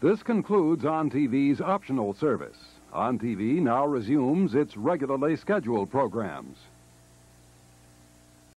This concludes On TV's optional service. On TV now resumes its regularly scheduled programs.